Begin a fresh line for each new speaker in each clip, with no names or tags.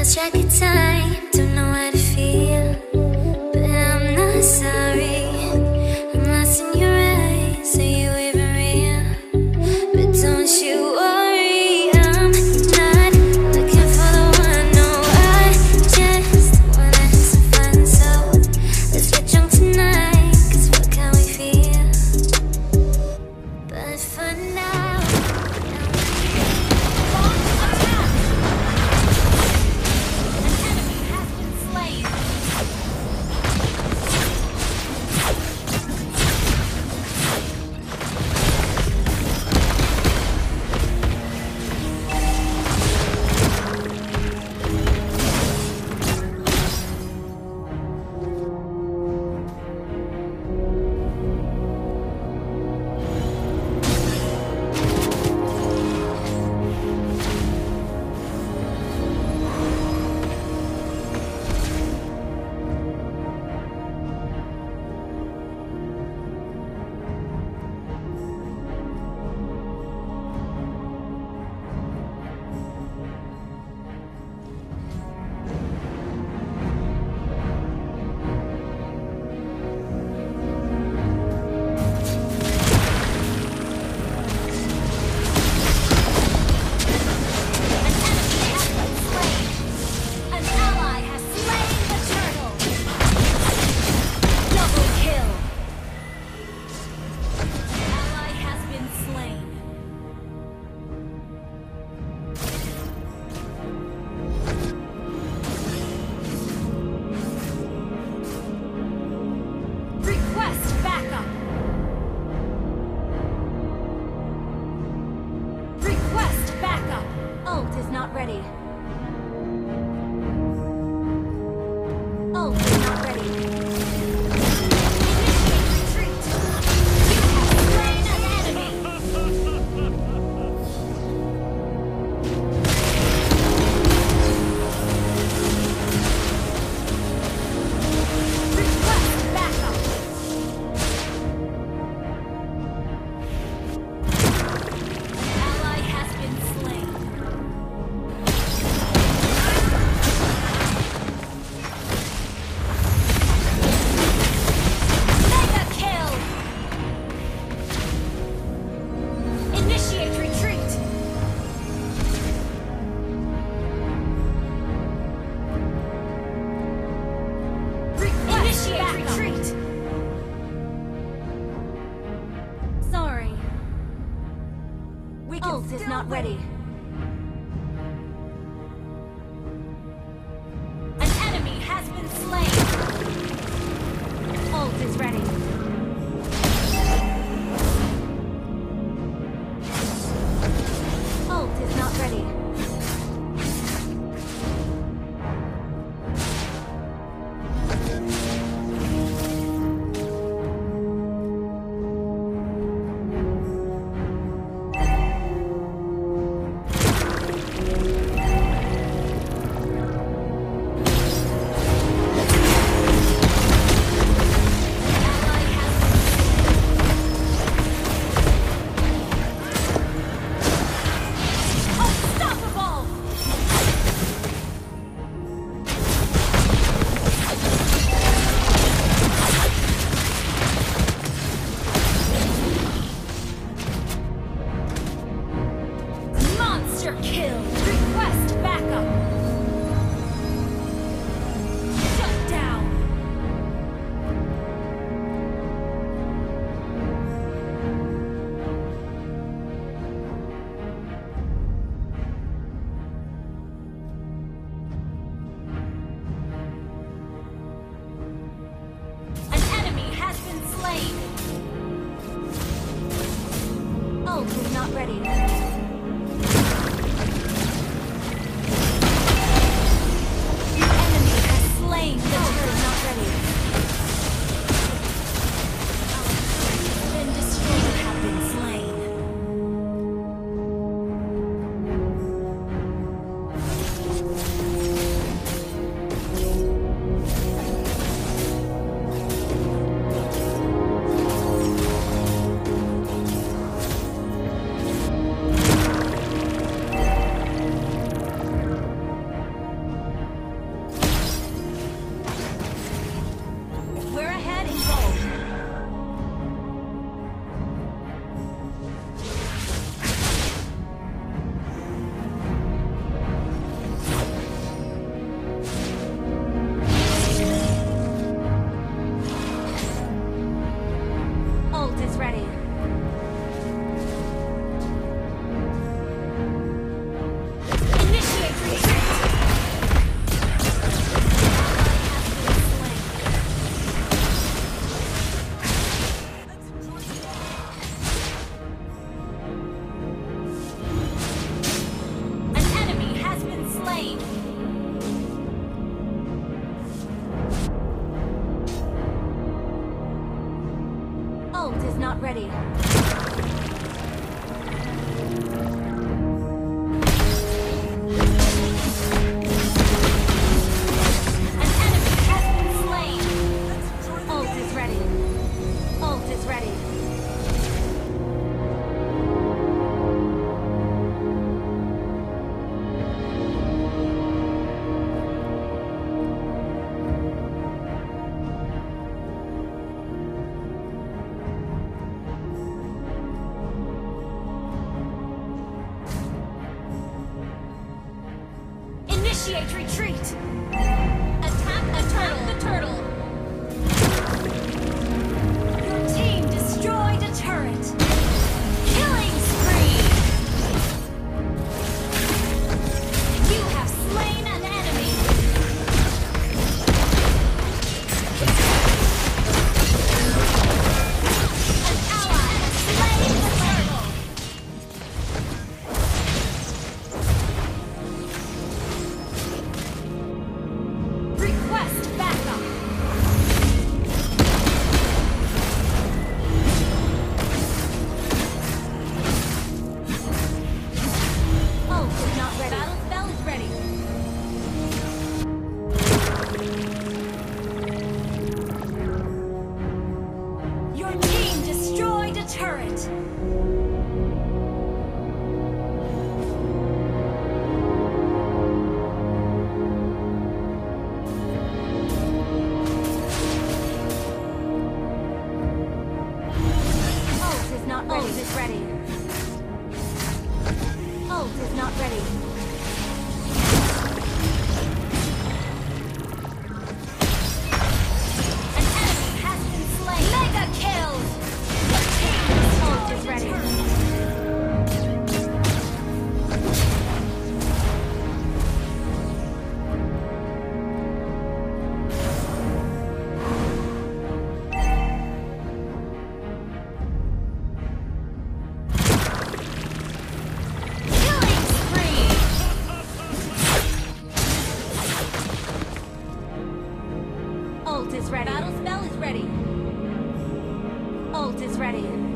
lost track of
Ult is not ready. Initiate retreat!
Attack, attack the turtle! ready. Ult is not ready. is ready. Battle spell is ready. Ult is ready.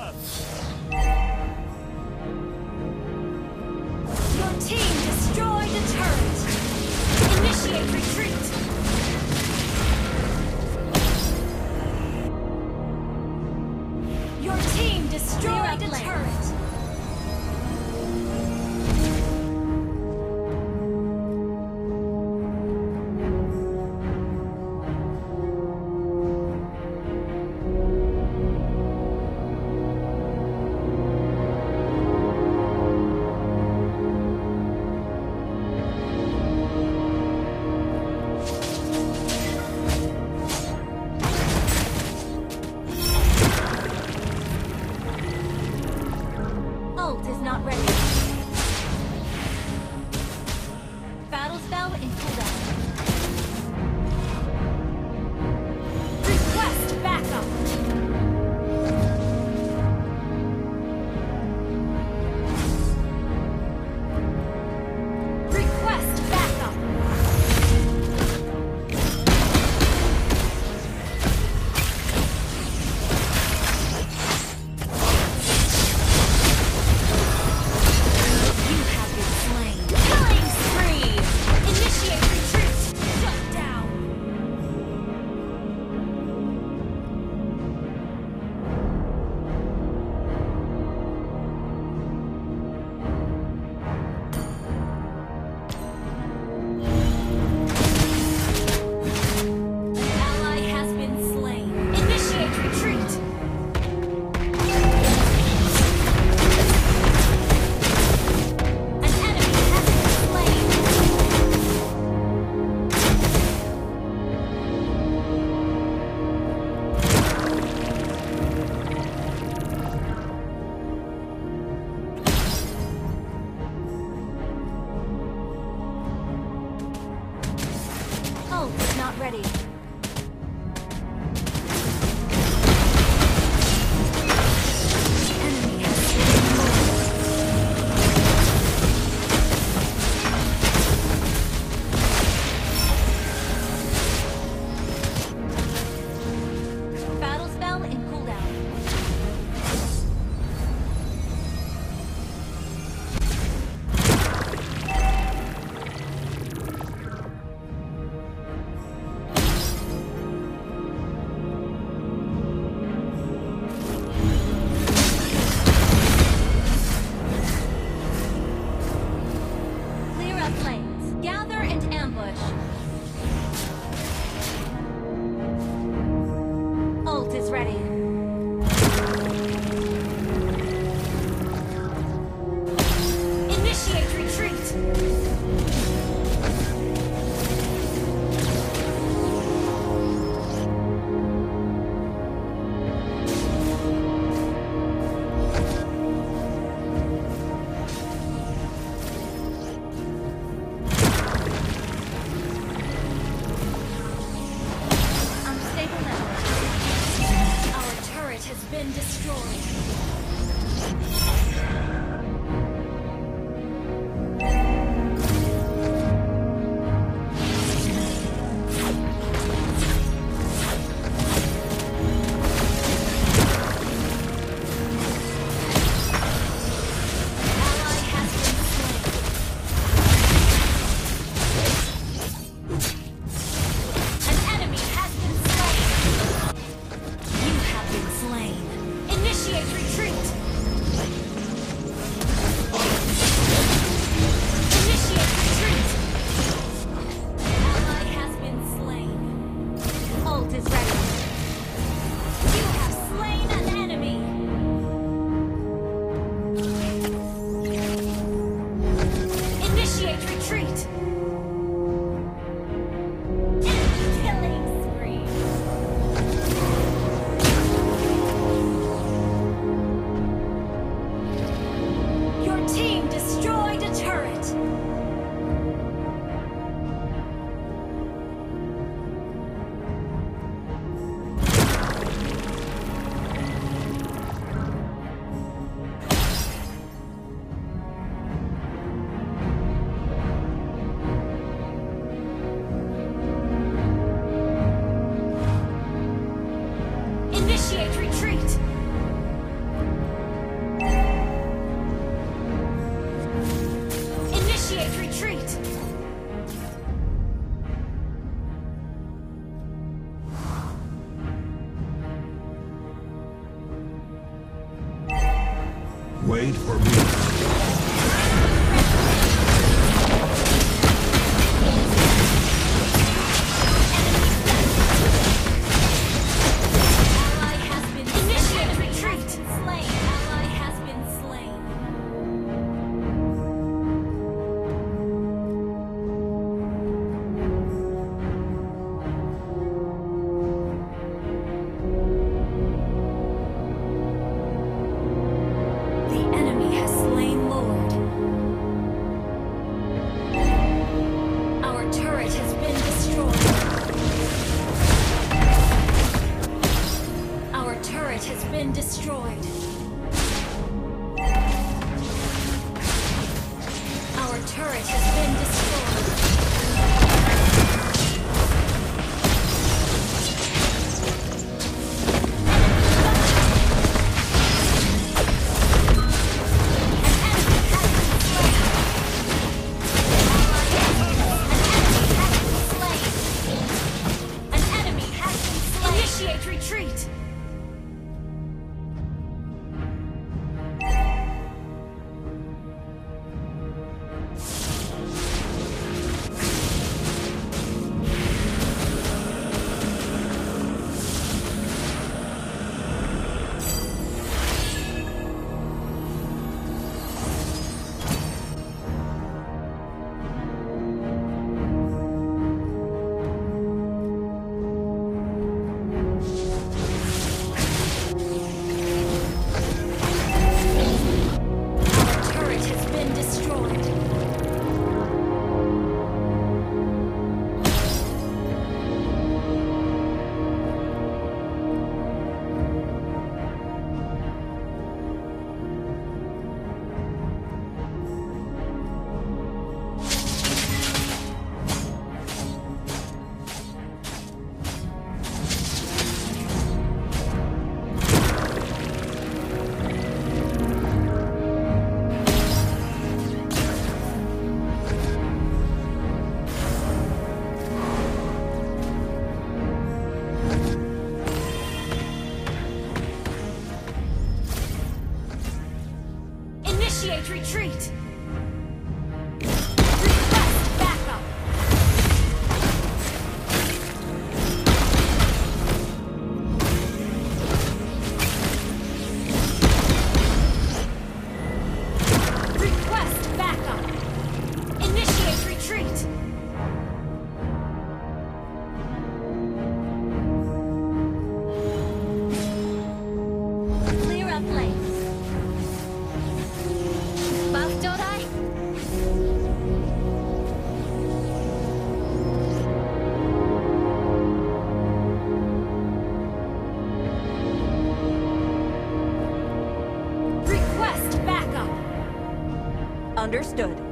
Your team destroyed the turret. Initiate retreat. For me.
Initiate retreat!
Understood.